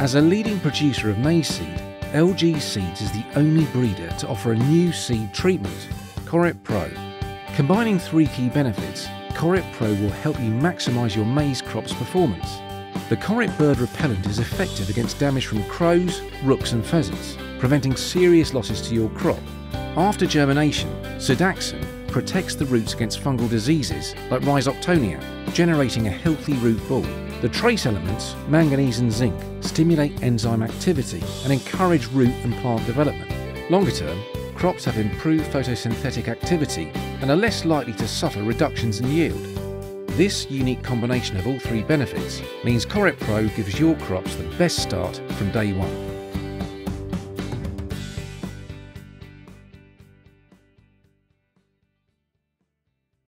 As a leading producer of maize seed, LG Seeds is the only breeder to offer a new seed treatment, Korit Pro. Combining three key benefits, Korit Pro will help you maximise your maize crop's performance. The Korit bird repellent is effective against damage from crows, rooks and pheasants, preventing serious losses to your crop. After germination, Sedaxane protects the roots against fungal diseases like Rhizoctonia, generating a healthy root ball. The trace elements, manganese and zinc, stimulate enzyme activity and encourage root and plant development. Longer term, crops have improved photosynthetic activity and are less likely to suffer reductions in yield. This unique combination of all three benefits means Korit Pro gives your crops the best start from day one.